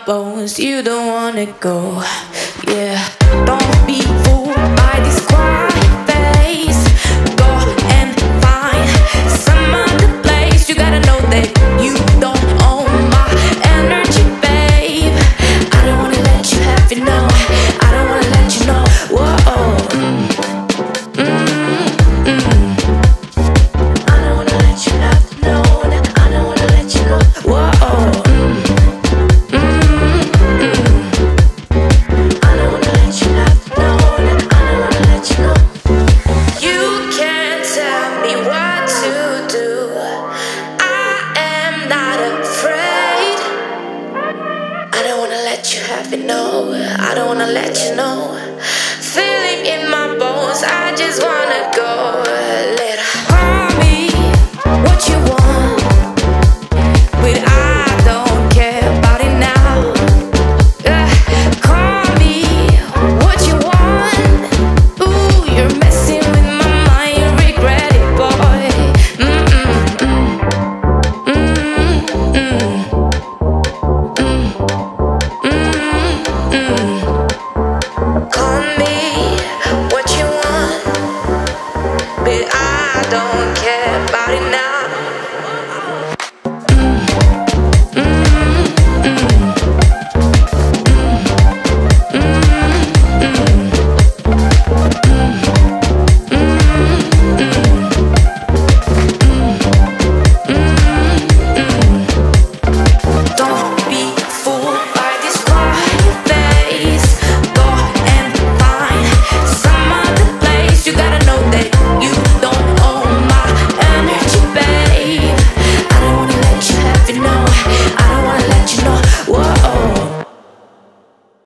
bones, you don't wanna go. Yeah, don't be. I don't wanna let you know. Feeling in my bones, I just wanna go. don't